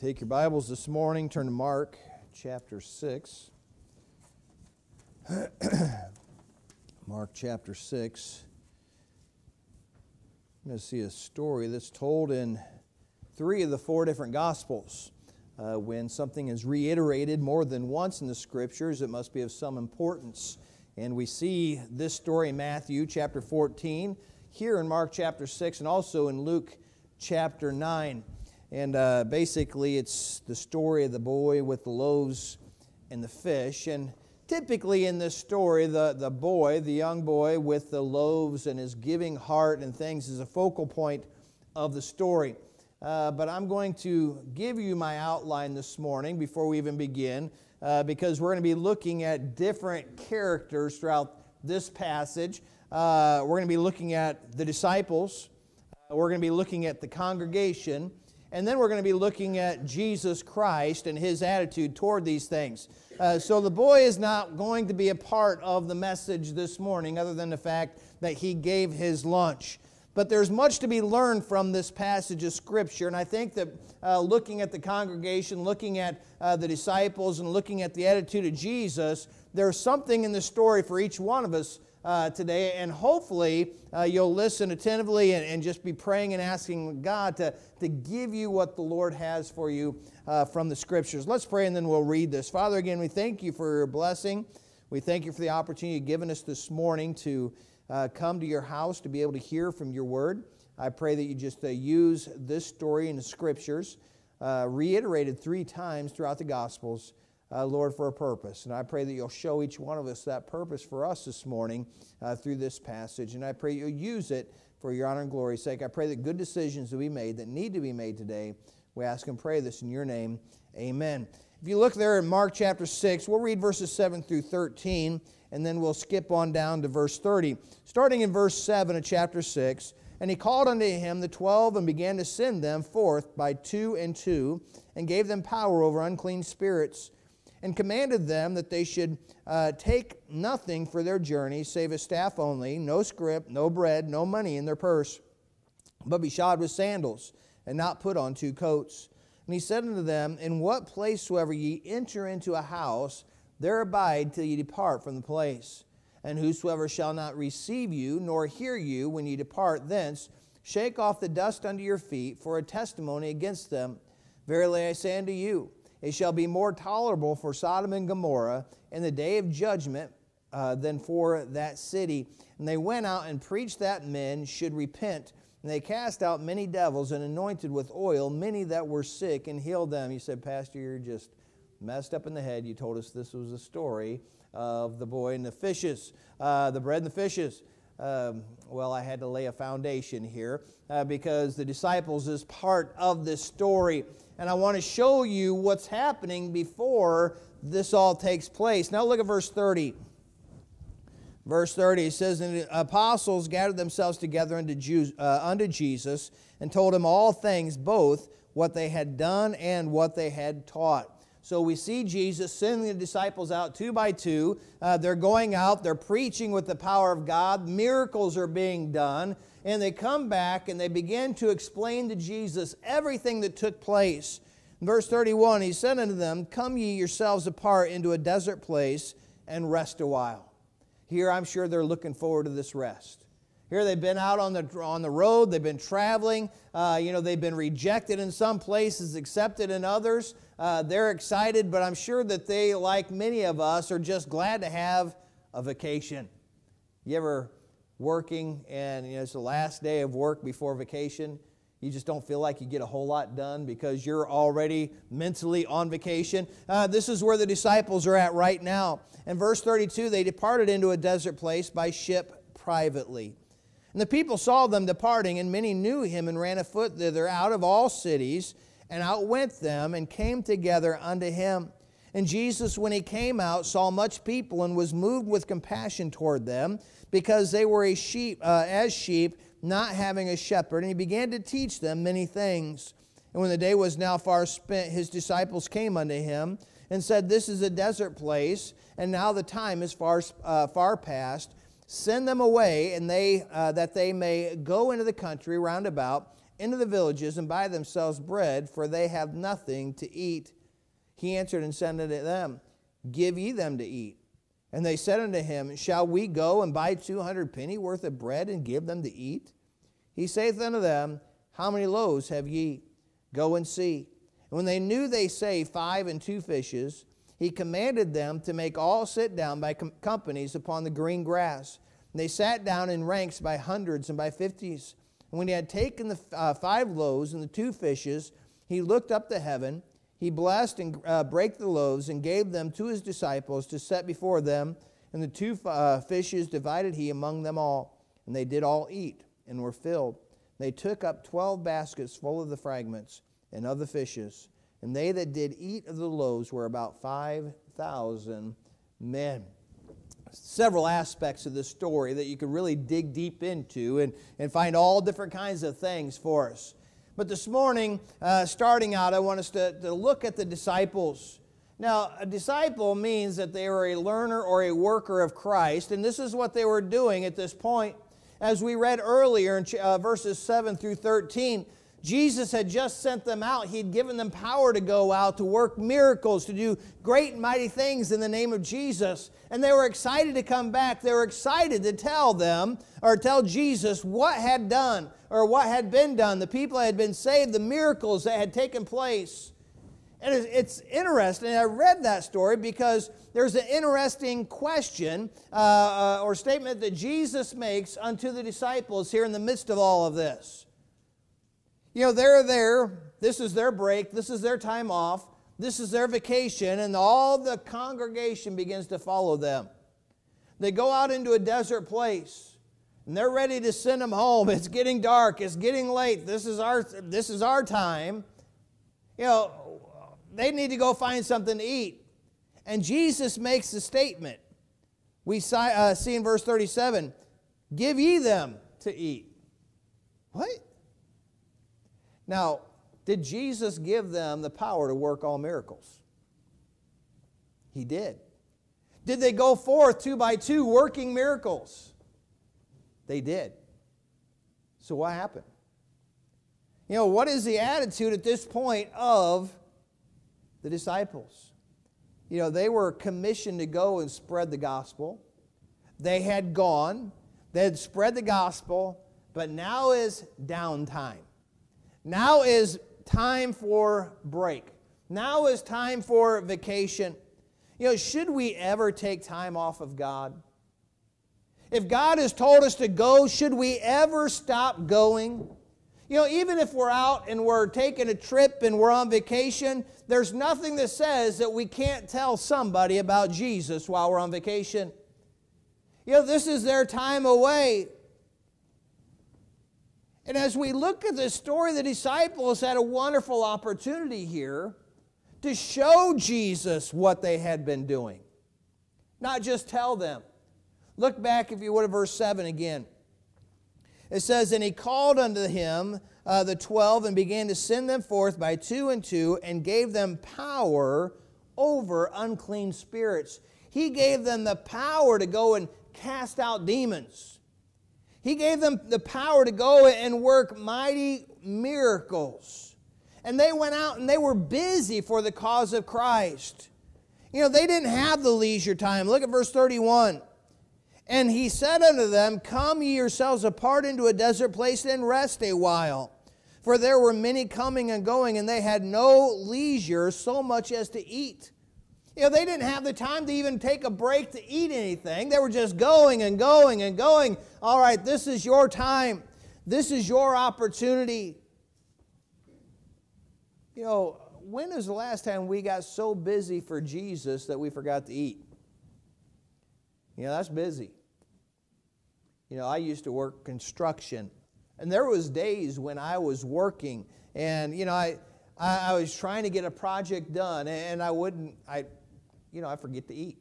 Take your Bibles this morning, turn to Mark chapter 6. Mark chapter 6. I'm going to see a story that's told in three of the four different Gospels. Uh, when something is reiterated more than once in the Scriptures, it must be of some importance. And we see this story in Matthew chapter 14, here in Mark chapter 6, and also in Luke chapter 9. And uh, basically, it's the story of the boy with the loaves and the fish. And typically, in this story, the, the boy, the young boy with the loaves and his giving heart and things, is a focal point of the story. Uh, but I'm going to give you my outline this morning before we even begin, uh, because we're going to be looking at different characters throughout this passage. Uh, we're going to be looking at the disciples, uh, we're going to be looking at the congregation, and then we're going to be looking at Jesus Christ and his attitude toward these things. Uh, so the boy is not going to be a part of the message this morning, other than the fact that he gave his lunch. But there's much to be learned from this passage of Scripture, and I think that uh, looking at the congregation, looking at uh, the disciples, and looking at the attitude of Jesus, there's something in the story for each one of us uh, today, and hopefully uh, you'll listen attentively and, and, just be praying and asking God to, to give you what the Lord has for you uh, from the Scriptures. Let's pray and then we'll read this. Father, again, we thank you for your blessing. We thank you for the opportunity you've given us this morning to uh, come to your house to be able to hear from your word. I pray that you just uh, use this story in the Scriptures, uh, reiterated three times throughout the Gospels uh, Lord, for a purpose. And I pray that you'll show each one of us that purpose for us this morning uh, through this passage. And I pray you'll use it for your honor and glory's sake. I pray that good decisions will be made that need to be made today. We ask and pray this in your name. Amen. If you look there in Mark chapter 6, we'll read verses 7 through 13, and then we'll skip on down to verse 30. Starting in verse 7 of chapter 6, and he called unto him the twelve and began to send them forth by two and two, and gave them power over unclean spirits and commanded them that they should uh, take nothing for their journey save a staff only, no scrip, no bread, no money in their purse, but be shod with sandals, and not put on two coats. And he said unto them, In what place soever ye enter into a house, there abide till ye depart from the place. And whosoever shall not receive you, nor hear you when ye depart thence, shake off the dust under your feet for a testimony against them. Verily I say unto you, it shall be more tolerable for Sodom and Gomorrah in the day of judgment uh, than for that city. And they went out and preached that men should repent. And they cast out many devils and anointed with oil many that were sick and healed them. You said, Pastor, you're just messed up in the head. You told us this was a story of the boy and the fishes, uh, the bread and the fishes. Um, well, I had to lay a foundation here uh, because the disciples is part of this story and I want to show you what's happening before this all takes place. Now look at verse 30. Verse 30 it says, And the apostles gathered themselves together unto, Jews, uh, unto Jesus and told him all things, both what they had done and what they had taught. So we see Jesus sending the disciples out two by two. Uh, they're going out, they're preaching with the power of God, miracles are being done and they come back and they begin to explain to Jesus everything that took place. In verse 31, he said unto them, Come ye yourselves apart into a desert place and rest a while. Here, I'm sure they're looking forward to this rest. Here they've been out on the, on the road, they've been traveling, uh, you know, they've been rejected in some places, accepted in others. Uh, they're excited, but I'm sure that they, like many of us, are just glad to have a vacation. You ever working and you know, it's the last day of work before vacation, you just don't feel like you get a whole lot done because you're already mentally on vacation. Uh, this is where the disciples are at right now. In verse 32, they departed into a desert place by ship privately. And the people saw them departing, and many knew him and ran afoot thither out of all cities, and outwent them, and came together unto him. And Jesus, when he came out, saw much people, and was moved with compassion toward them because they were a sheep, uh, as sheep, not having a shepherd. And he began to teach them many things. And when the day was now far spent, his disciples came unto him and said, This is a desert place, and now the time is far, uh, far past. Send them away, and they, uh, that they may go into the country round about into the villages and buy themselves bread, for they have nothing to eat. He answered and said unto them, Give ye them to eat. And they said unto him, Shall we go and buy two hundred penny worth of bread and give them to eat? He saith unto them, How many loaves have ye? Go and see. And when they knew they say five and two fishes, he commanded them to make all sit down by com- companies upon the green grass. And they sat down in ranks by hundreds and by fifties. And when he had taken the uh, five loaves and the two fishes, he looked up to heaven. He blessed and uh, brake the loaves and gave them to his disciples to set before them. And the two uh, fishes divided he among them all. And they did all eat and were filled. They took up twelve baskets full of the fragments and of the fishes. And they that did eat of the loaves were about 5,000 men. Several aspects of this story that you could really dig deep into and, and find all different kinds of things for us. But this morning, uh, starting out, I want us to, to look at the disciples. Now, a disciple means that they were a learner or a worker of Christ, and this is what they were doing at this point. As we read earlier in uh, verses 7 through 13, Jesus had just sent them out. He'd given them power to go out, to work miracles, to do great and mighty things in the name of Jesus. And they were excited to come back. They were excited to tell them or tell Jesus what had done or what had been done. The people had been saved, the miracles that had taken place. And it's interesting. I read that story because there's an interesting question uh, uh, or statement that Jesus makes unto the disciples here in the midst of all of this. You know, they're there. This is their break. This is their time off. This is their vacation, and all the congregation begins to follow them. They go out into a desert place, and they're ready to send them home. It's getting dark. It's getting late. This is our, this is our time. You know, they need to go find something to eat. And Jesus makes a statement. We uh, see in verse 37 Give ye them to eat. What? Now, did Jesus give them the power to work all miracles? He did. Did they go forth two by two working miracles? They did. So, what happened? You know, what is the attitude at this point of the disciples? You know, they were commissioned to go and spread the gospel. They had gone, they had spread the gospel, but now is downtime. Now is time for break. Now is time for vacation. You know, should we ever take time off of God? If God has told us to go, should we ever stop going? You know, even if we're out and we're taking a trip and we're on vacation, there's nothing that says that we can't tell somebody about Jesus while we're on vacation. You know, this is their time away. And as we look at this story, the disciples had a wonderful opportunity here to show Jesus what they had been doing, not just tell them. Look back, if you would, at verse 7 again. It says, And he called unto him uh, the twelve and began to send them forth by two and two and gave them power over unclean spirits. He gave them the power to go and cast out demons. He gave them the power to go and work mighty miracles. And they went out and they were busy for the cause of Christ. You know, they didn't have the leisure time. Look at verse 31. And he said unto them, Come ye yourselves apart into a desert place and rest a while. For there were many coming and going, and they had no leisure so much as to eat. You know, they didn't have the time to even take a break to eat anything. They were just going and going and going. All right, this is your time. This is your opportunity. You know, when was the last time we got so busy for Jesus that we forgot to eat? You know, that's busy. You know, I used to work construction, and there was days when I was working, and you know, I I, was trying to get a project done, and I wouldn't I you know, I forget to eat.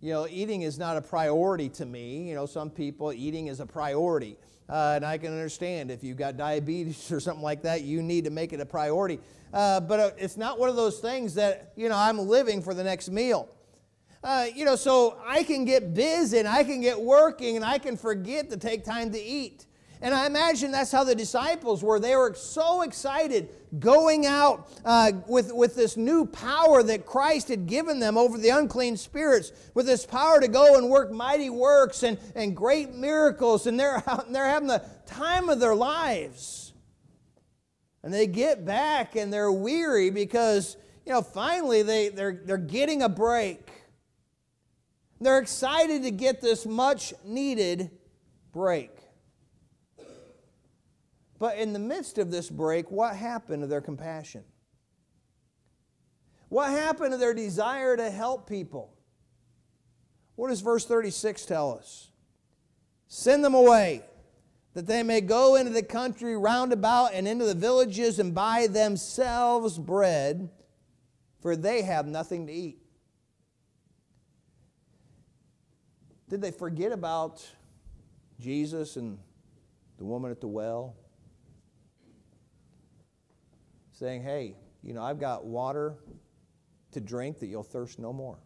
You know, eating is not a priority to me. You know, some people, eating is a priority. Uh, and I can understand if you've got diabetes or something like that, you need to make it a priority. Uh, but uh, it's not one of those things that, you know, I'm living for the next meal. Uh, you know, so I can get busy and I can get working and I can forget to take time to eat. And I imagine that's how the disciples were. They were so excited going out uh, with, with this new power that Christ had given them over the unclean spirits, with this power to go and work mighty works and, and great miracles. And they're, out, and they're having the time of their lives. And they get back and they're weary because, you know, finally they, they're, they're getting a break. They're excited to get this much needed break. But in the midst of this break, what happened to their compassion? What happened to their desire to help people? What does verse 36 tell us? Send them away, that they may go into the country round about and into the villages and buy themselves bread, for they have nothing to eat. Did they forget about Jesus and the woman at the well? Saying, Hey, you know, I've got water to drink that you'll thirst no more.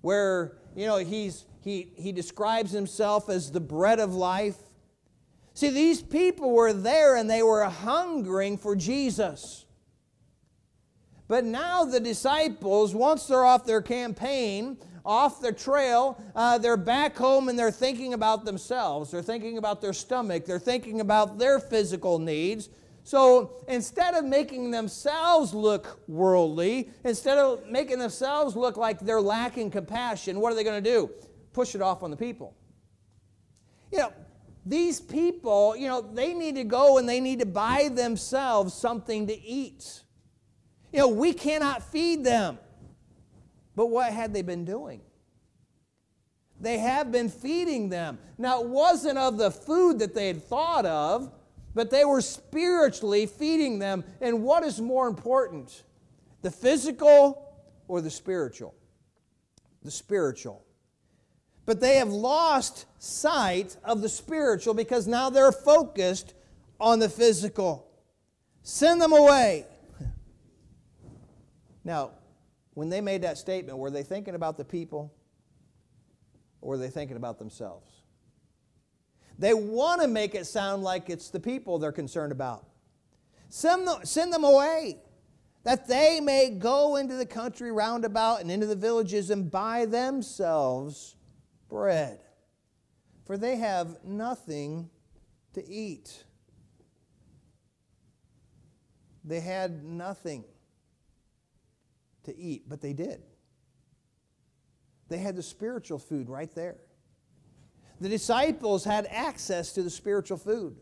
Where, you know, he's, he, he describes himself as the bread of life. See, these people were there and they were hungering for Jesus. But now the disciples, once they're off their campaign, off the trail, uh, they're back home and they're thinking about themselves. They're thinking about their stomach. They're thinking about their physical needs. So instead of making themselves look worldly, instead of making themselves look like they're lacking compassion, what are they going to do? Push it off on the people. You know, these people, you know, they need to go and they need to buy themselves something to eat. You know, we cannot feed them. But what had they been doing? They have been feeding them. Now, it wasn't of the food that they had thought of, but they were spiritually feeding them. And what is more important, the physical or the spiritual? The spiritual. But they have lost sight of the spiritual because now they're focused on the physical. Send them away. Now, when they made that statement, were they thinking about the people or were they thinking about themselves? They want to make it sound like it's the people they're concerned about. Send them, send them away, that they may go into the country roundabout and into the villages and buy themselves bread, for they have nothing to eat. They had nothing to eat, but they did. They had the spiritual food right there. The disciples had access to the spiritual food.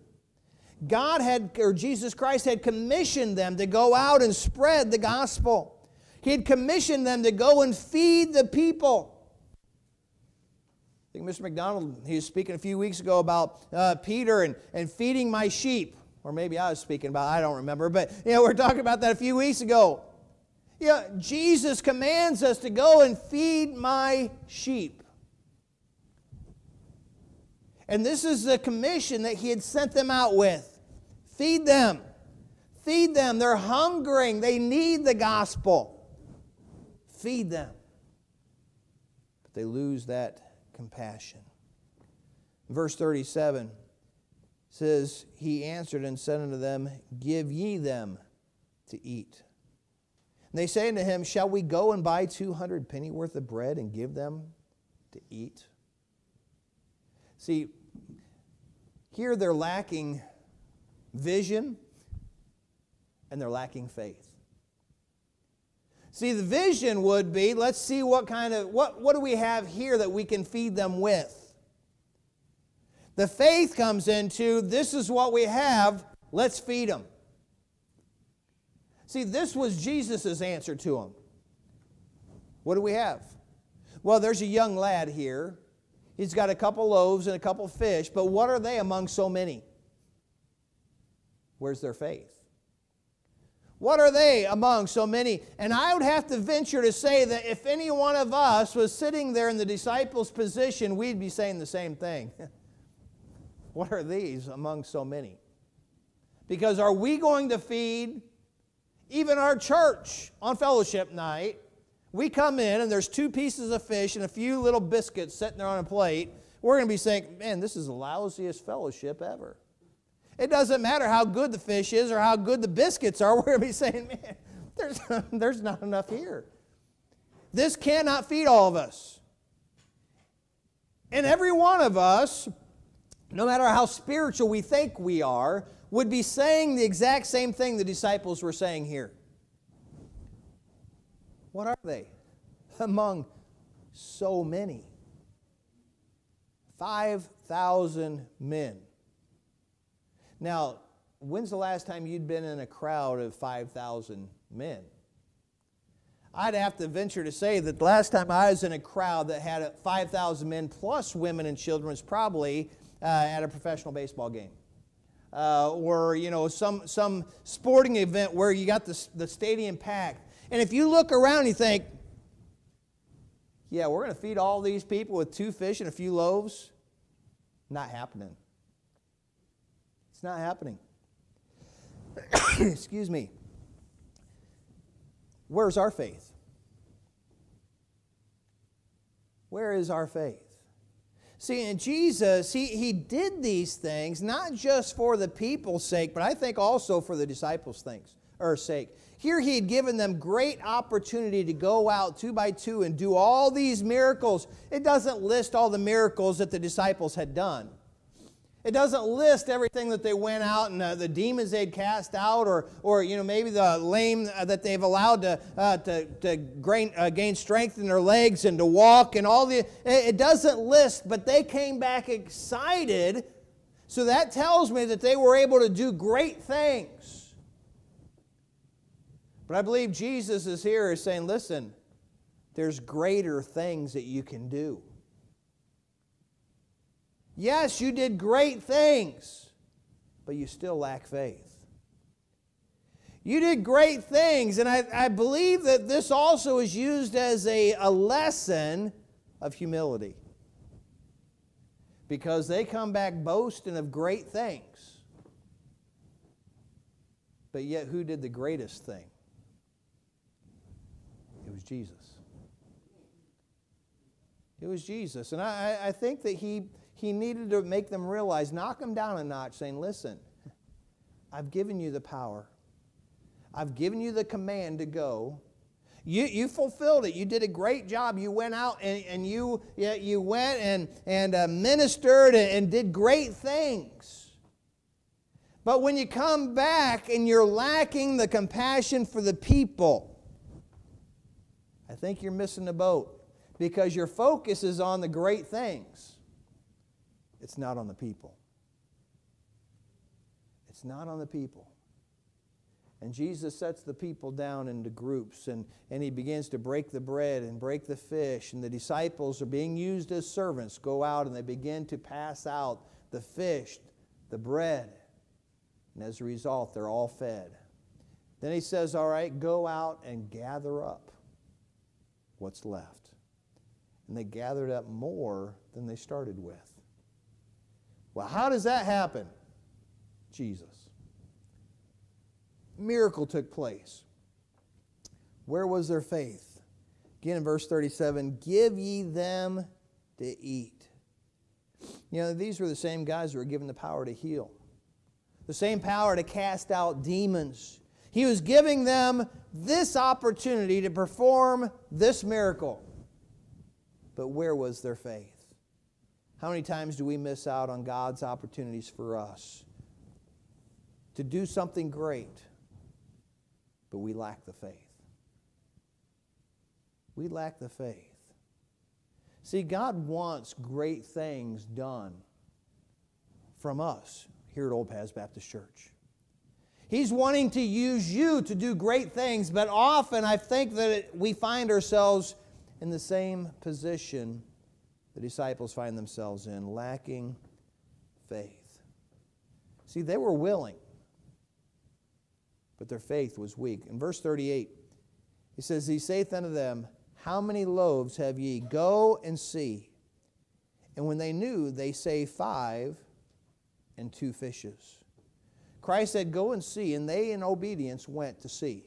God had, or Jesus Christ had commissioned them to go out and spread the gospel. He had commissioned them to go and feed the people. I think Mr. McDonald, he was speaking a few weeks ago about uh, Peter and, and feeding my sheep. Or maybe I was speaking about, I don't remember, but you know, we are talking about that a few weeks ago. Yeah, Jesus commands us to go and feed my sheep. And this is the commission that he had sent them out with feed them. Feed them. They're hungering. They need the gospel. Feed them. But they lose that compassion. Verse 37 says, He answered and said unto them, Give ye them to eat. And they say unto him, Shall we go and buy 200 pennyworth of bread and give them to eat? See, here they're lacking vision and they're lacking faith. See, the vision would be let's see what kind of, what, what do we have here that we can feed them with? The faith comes into this is what we have, let's feed them. See, this was Jesus' answer to them. What do we have? Well, there's a young lad here He's got a couple loaves and a couple fish, but what are they among so many? Where's their faith? What are they among so many? And I would have to venture to say that if any one of us was sitting there in the disciples' position, we'd be saying the same thing. what are these among so many? Because are we going to feed even our church on fellowship night we come in and there's two pieces of fish and a few little biscuits sitting there on a plate. we're going to be saying, man, this is the lousiest fellowship ever. It doesn't matter how good the fish is or how good the biscuits are, we're going to be saying, man, there's, there's not enough here. This cannot feed all of us. And every one of us, no matter how spiritual we think we are, would be saying the exact same thing the disciples were saying here. What are they? Among so many. 5,000 men. Now, when's the last time you'd been in a crowd of 5,000 men? I'd have to venture to say that the last time I was in a crowd that had 5,000 men plus women and children was probably uh, at a professional baseball game. Uh, or, you know, some, some sporting event where you got the, the stadium packed. And if you look around, you think, yeah, we're going to feed all these people with two fish and a few loaves. Not happening. It's not happening. Excuse me. Where's our faith? Where is our faith? See, in Jesus, he, he did these things not just for the people's sake, but I think also for the disciples' things, or sake. Here he had given them great opportunity to go out two by two and do all these miracles. It doesn't list all the miracles that the disciples had done. It doesn't list everything that they went out and uh, the demons they'd cast out, or, or you know maybe the lame uh, that they've allowed to, uh, to, to gain, uh, gain strength in their legs and to walk, and all the. It, it doesn't list, but they came back excited. So that tells me that they were able to do great things. But I believe Jesus is here is saying, listen, there's greater things that you can do. Yes, you did great things, but you still lack faith. You did great things, and I, I believe that this also is used as a, a lesson of humility. Because they come back boasting of great things. But yet, who did the greatest thing? Was Jesus. It was Jesus. And I, I think that he, he needed to make them realize, knock them down a notch, saying, Listen, I've given you the power, I've given you the command to go. You, you fulfilled it. You did a great job. You went out and, and you, you went and, and uh, ministered and, and did great things. But when you come back and you're lacking the compassion for the people, I think you're missing the boat because your focus is on the great things. It's not on the people. It's not on the people. And Jesus sets the people down into groups and, and he begins to break the bread and break the fish. And the disciples are being used as servants, go out and they begin to pass out the fish, the bread. And as a result, they're all fed. Then he says, All right, go out and gather up what's left. And they gathered up more than they started with. Well, how does that happen? Jesus. Miracle took place. Where was their faith? Again in verse 37 Give ye them to eat. You know, these were the same guys who were given the power to heal, the same power to cast out demons. He was giving them this opportunity to perform this miracle. But where was their faith? How many times do we miss out on God's opportunities for us to do something great, but we lack the faith? We lack the faith. See, God wants great things done from us here at Old Paths Baptist Church. He's wanting to use you to do great things, but often I think that we find ourselves in the same position the disciples find themselves in, lacking faith. See, they were willing, but their faith was weak. In verse 38, he says, He saith unto them, How many loaves have ye? Go and see. And when they knew, they say, Five and two fishes. Christ said, Go and see, and they in obedience went to see.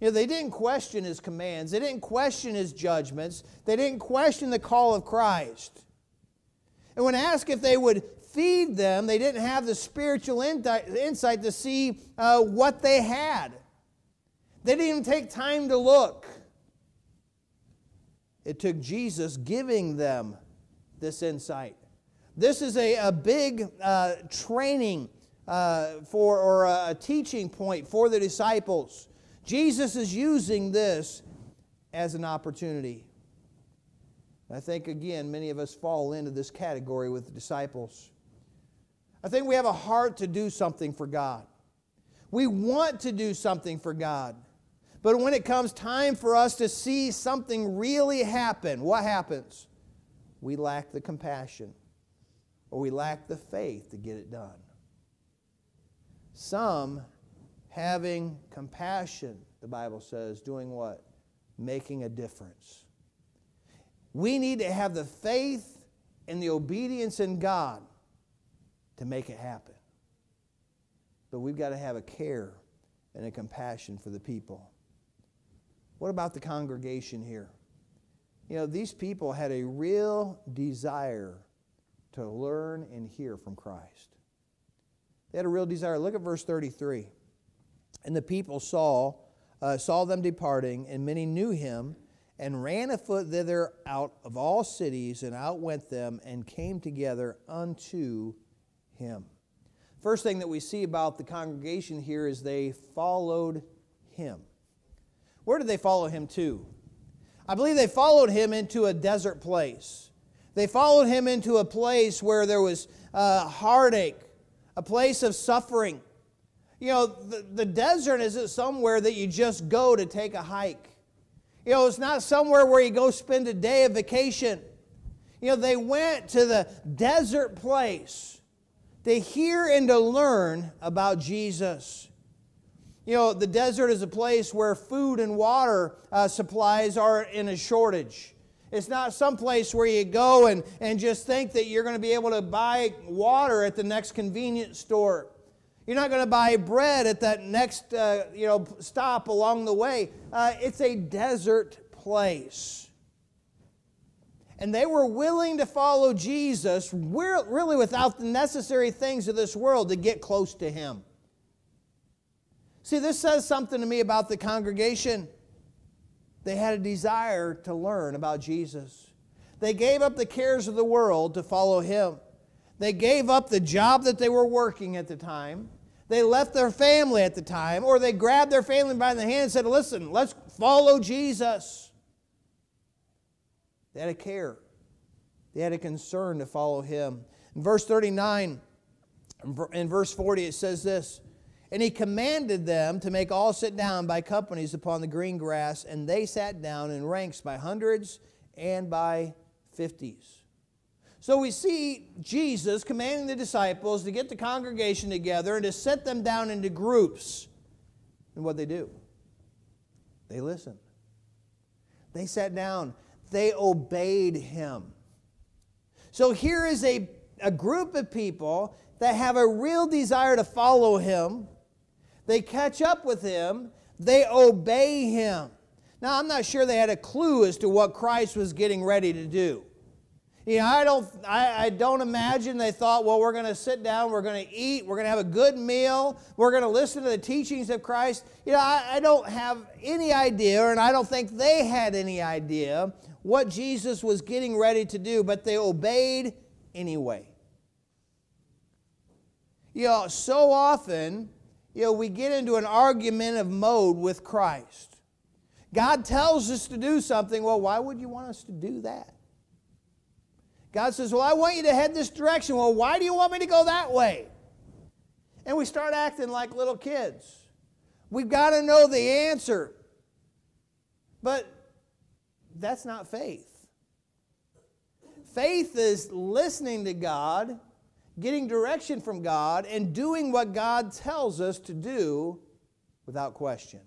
You know, they didn't question his commands, they didn't question his judgments, they didn't question the call of Christ. And when asked if they would feed them, they didn't have the spiritual insight to see uh, what they had. They didn't even take time to look. It took Jesus giving them this insight. This is a, a big uh, training uh, for, or a teaching point for the disciples. Jesus is using this as an opportunity. I think, again, many of us fall into this category with the disciples. I think we have a heart to do something for God. We want to do something for God. But when it comes time for us to see something really happen, what happens? We lack the compassion or we lack the faith to get it done. Some having compassion, the Bible says, doing what? Making a difference. We need to have the faith and the obedience in God to make it happen. But we've got to have a care and a compassion for the people. What about the congregation here? You know, these people had a real desire to learn and hear from Christ. They had a real desire. Look at verse 33. And the people saw, uh, saw them departing, and many knew him, and ran afoot thither out of all cities, and outwent them, and came together unto him. First thing that we see about the congregation here is they followed him. Where did they follow him to? I believe they followed him into a desert place. They followed him into a place where there was uh, heartache, a place of suffering. You know, the, the desert isn't somewhere that you just go to take a hike. You know, it's not somewhere where you go spend a day of vacation. You know, they went to the desert place to hear and to learn about Jesus. You know, the desert is a place where food and water uh, supplies are in a shortage. It's not some place where you go and, and just think that you're going to be able to buy water at the next convenience store. You're not going to buy bread at that next uh, you know, stop along the way. Uh, it's a desert place. And they were willing to follow Jesus really without the necessary things of this world to get close to Him. See, this says something to me about the congregation. They had a desire to learn about Jesus. They gave up the cares of the world to follow Him. They gave up the job that they were working at the time. They left their family at the time, or they grabbed their family by the hand and said, Listen, let's follow Jesus. They had a care, they had a concern to follow Him. In verse 39, in verse 40, it says this and he commanded them to make all sit down by companies upon the green grass, and they sat down in ranks by hundreds and by fifties. So we see Jesus commanding the disciples to get the congregation together and to set them down into groups. And what they do? They listen. They sat down. They obeyed him. So here is a, a group of people that have a real desire to follow him they catch up with him, they obey him. Now, I'm not sure they had a clue as to what Christ was getting ready to do. You know, I don't, I, I don't imagine they thought, well, we're going to sit down, we're going to eat, we're going to have a good meal, we're going to listen to the teachings of Christ. You know, I, I don't have any idea, and I don't think they had any idea what Jesus was getting ready to do, but they obeyed anyway. You know, so often you know, we get into an argumentative mode with Christ. God tells us to do something. Well, why would you want us to do that? God says, Well, I want you to head this direction. Well, why do you want me to go that way? And we start acting like little kids. We've got to know the answer. But that's not faith. Faith is listening to God getting direction from God, and doing what God tells us to do without question.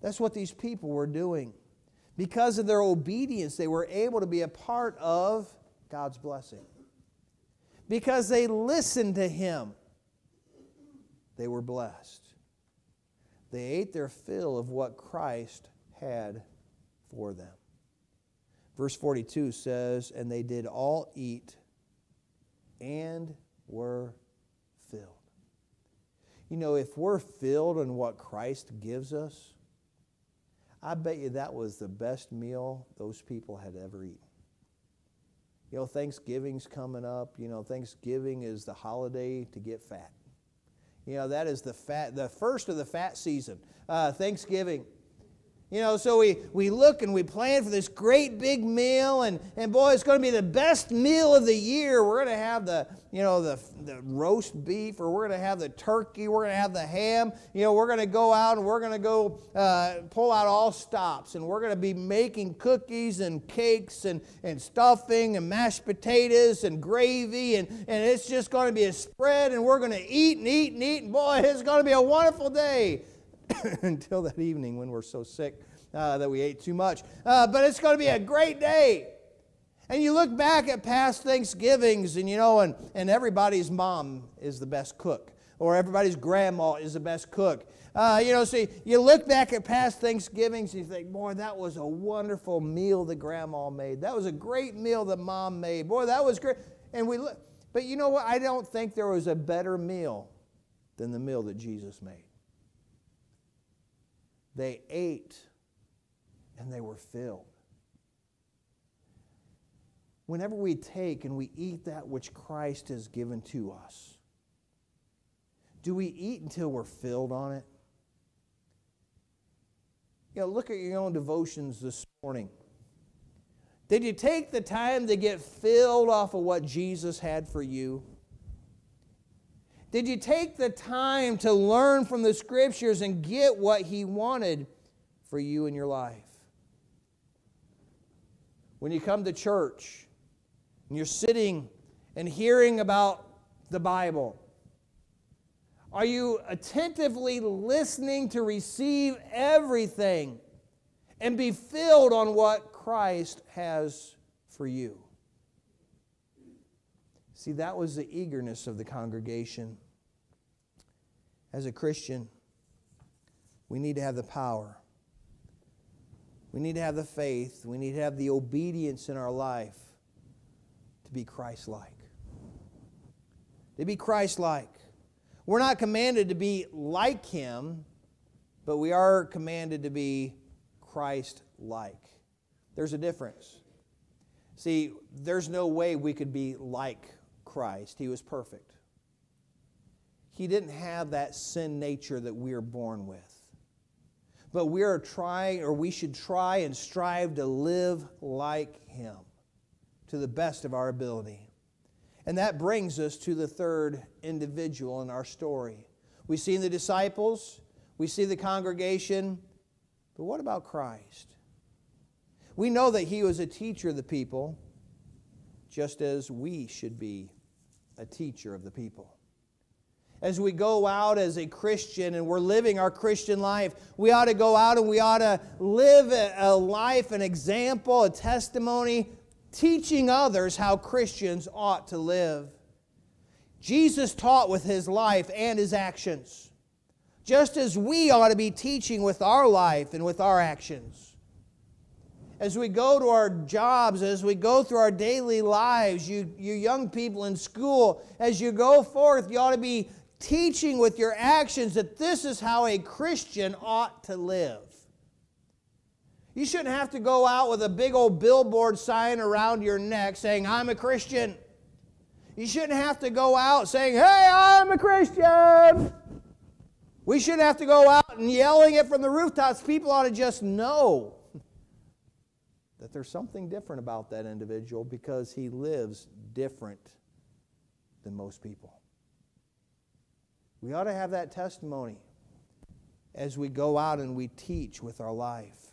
That's what these people were doing. Because of their obedience, they were able to be a part of God's blessing. Because they listened to Him, they were blessed. They ate their fill of what Christ had for them. Verse 42 says, And they did all eat and were filled. You know, if we're filled on what Christ gives us, I bet you that was the best meal those people had ever eaten. You know, Thanksgiving's coming up. You know, Thanksgiving is the holiday to get fat. You know, that is the fat, the first of the fat season. Uh, Thanksgiving. You know, so we, we look and we plan for this great big meal, and, and boy, it's going to be the best meal of the year. We're going to have the, you know, the, the roast beef, or we're going to have the turkey, we're going to have the ham. You know, we're going to go out and we're going to go uh, pull out all stops, and we're going to be making cookies and cakes and, and stuffing and mashed potatoes and gravy, and, and it's just going to be a spread, and we're going to eat and eat and eat, and boy, it's going to be a wonderful day. until that evening when we're so sick uh, that we ate too much. Uh, but it's going to be a great day. And you look back at past Thanksgivings, and you know, and, and everybody's mom is the best cook, or everybody's grandma is the best cook. Uh, you know, so you look back at past Thanksgivings and you think, boy, that was a wonderful meal that grandma made. That was a great meal that mom made. Boy, that was great. And we look, but you know what? I don't think there was a better meal than the meal that Jesus made. They ate and they were filled. Whenever we take and we eat that which Christ has given to us, do we eat until we're filled on it? You know, look at your own devotions this morning. Did you take the time to get filled off of what Jesus had for you? Did you take the time to learn from the scriptures and get what He wanted for you in your life? When you come to church and you're sitting and hearing about the Bible, are you attentively listening to receive everything and be filled on what Christ has for you? See, that was the eagerness of the congregation. As a Christian, we need to have the power. We need to have the faith. We need to have the obedience in our life to be Christ like. To be Christ like. We're not commanded to be like Him, but we are commanded to be Christ like. There's a difference. See, there's no way we could be like Christ. He was perfect. He didn't have that sin nature that we are born with. But we are trying, or we should try and strive to live like Him to the best of our ability. And that brings us to the third individual in our story. We see the disciples, we see the congregation, but what about Christ? We know that He was a teacher of the people, just as we should be a teacher of the people. As we go out as a Christian and we're living our Christian life, we ought to go out and we ought to live a life, an example, a testimony, teaching others how Christians ought to live. Jesus taught with his life and his actions, just as we ought to be teaching with our life and with our actions as we go to our jobs, as we go through our daily lives, you, you young people in school, as you go forth, you ought to be teaching with your actions that this is how a Christian ought to live. You shouldn't have to go out with a big old billboard sign around your neck saying, I'm a Christian. You shouldn't have to go out saying, Hey, I'm a Christian. We shouldn't have to go out and yelling it from the rooftops. People ought to just know that there's something different about that individual because he lives different than most people. We ought to have that testimony as we go out and we teach with our life.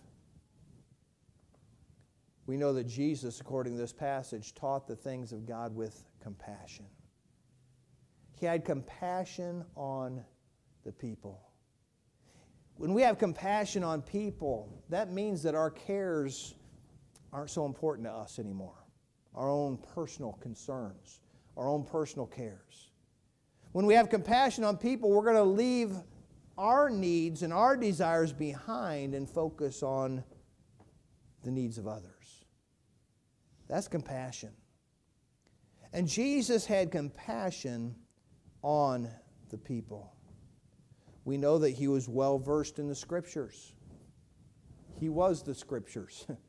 We know that Jesus, according to this passage, taught the things of God with compassion. He had compassion on the people. When we have compassion on people, that means that our cares aren't so important to us anymore. Our own personal concerns, our own personal cares. When we have compassion on people, we're going to leave our needs and our desires behind and focus on the needs of others. That's compassion. And Jesus had compassion on the people. We know that he was well versed in the scriptures. He was the scriptures.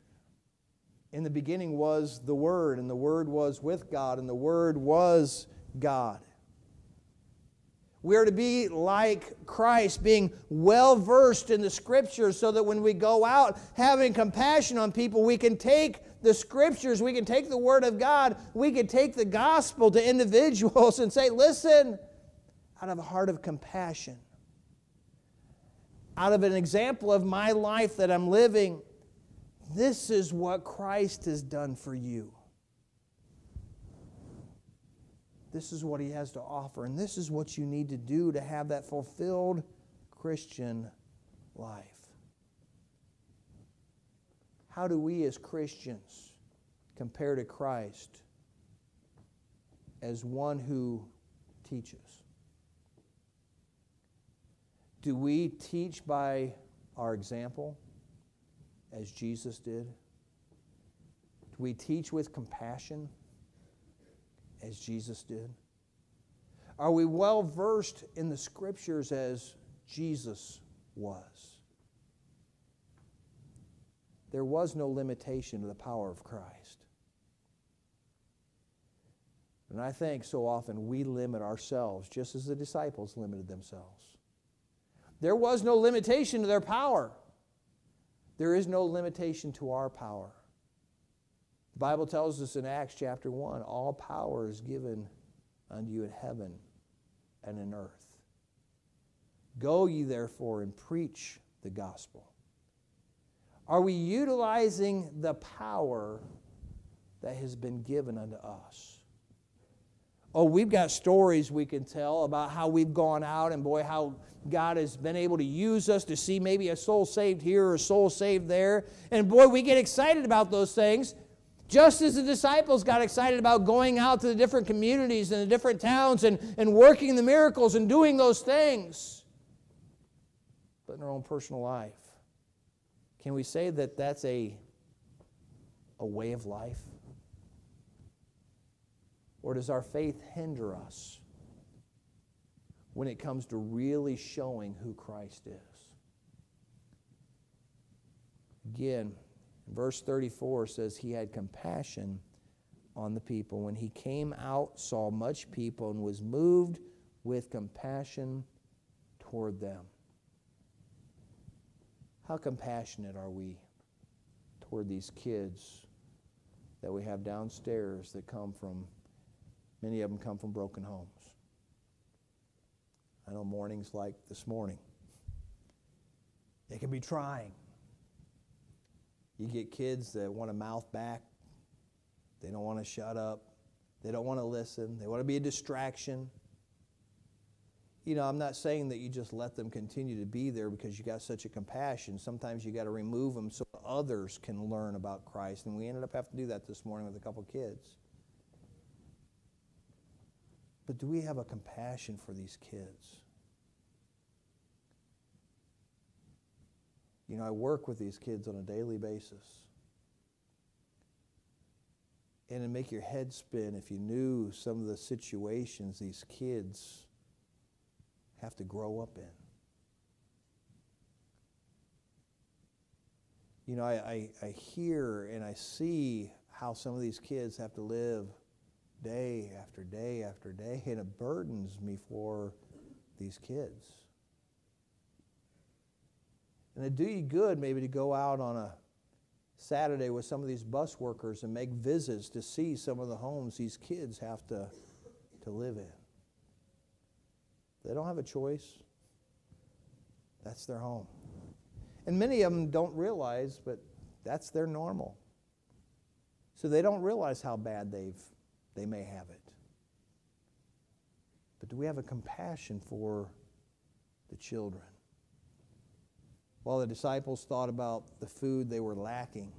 in the beginning was the Word, and the Word was with God, and the Word was God. We are to be like Christ, being well versed in the Scriptures, so that when we go out having compassion on people, we can take the Scriptures, we can take the Word of God, we can take the gospel to individuals and say, listen, out of a heart of compassion, out of an example of my life that I'm living, this is what Christ has done for you. This is what he has to offer, and this is what you need to do to have that fulfilled Christian life. How do we as Christians compare to Christ as one who teaches? Do we teach by our example? As Jesus did? Do we teach with compassion as Jesus did? Are we well versed in the scriptures as Jesus was? There was no limitation to the power of Christ. And I think so often we limit ourselves just as the disciples limited themselves. There was no limitation to their power. There is no limitation to our power. The Bible tells us in Acts chapter 1 all power is given unto you in heaven and in earth. Go ye therefore and preach the gospel. Are we utilizing the power that has been given unto us? Oh, we've got stories we can tell about how we've gone out and boy, how God has been able to use us to see maybe a soul saved here or a soul saved there. And boy, we get excited about those things. Just as the disciples got excited about going out to the different communities and the different towns and, and working the miracles and doing those things. But in our own personal life, can we say that that's a, a way of life? Or does our faith hinder us when it comes to really showing who Christ is? Again, verse 34 says, He had compassion on the people. When he came out, saw much people, and was moved with compassion toward them. How compassionate are we toward these kids that we have downstairs that come from Many of them come from broken homes. I know mornings like this morning. It can be trying. You get kids that want to mouth back. They don't want to shut up. They don't want to listen. They want to be a distraction. You know, I'm not saying that you just let them continue to be there because you got such a compassion. Sometimes you got to remove them so others can learn about Christ. And we ended up having to do that this morning with a couple kids. But do we have a compassion for these kids? You know, I work with these kids on a daily basis. And it'd make your head spin if you knew some of the situations these kids have to grow up in. You know, I, I, I hear and I see how some of these kids have to live day after day after day, and it burdens me for these kids. And it'd do you good maybe to go out on a Saturday with some of these bus workers and make visits to see some of the homes these kids have to, to live in. They don't have a choice. That's their home. And many of them don't realize, but that's their normal. So they don't realize how bad they've they may have it. But do we have a compassion for the children? While the disciples thought about the food they were lacking,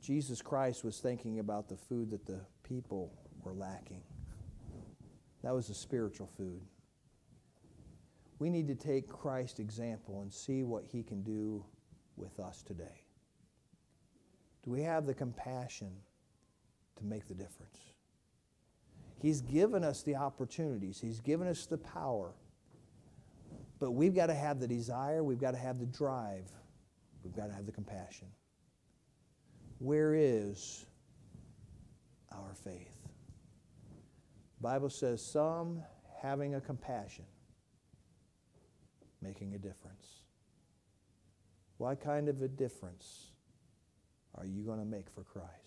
Jesus Christ was thinking about the food that the people were lacking. That was the spiritual food. We need to take Christ's example and see what he can do with us today. Do we have the compassion to make the difference? He's given us the opportunities, He's given us the power. But we've got to have the desire, we've got to have the drive, we've got to have the compassion. Where is our faith? The Bible says some having a compassion, making a difference. What kind of a difference are you going to make for Christ?